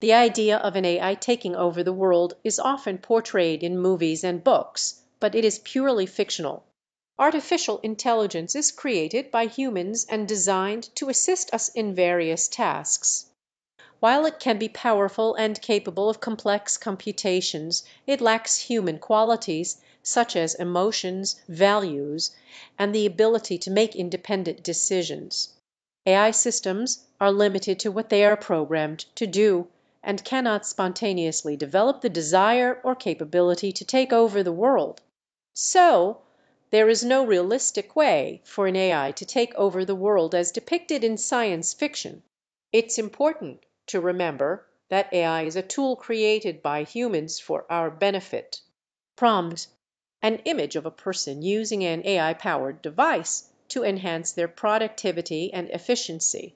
The idea of an AI taking over the world is often portrayed in movies and books, but it is purely fictional. Artificial intelligence is created by humans and designed to assist us in various tasks. While it can be powerful and capable of complex computations, it lacks human qualities, such as emotions, values, and the ability to make independent decisions. AI systems are limited to what they are programmed to do, and cannot spontaneously develop the desire or capability to take over the world. So there is no realistic way for an AI to take over the world as depicted in science fiction. It's important to remember that AI is a tool created by humans for our benefit. Prompt an image of a person using an AI powered device to enhance their productivity and efficiency.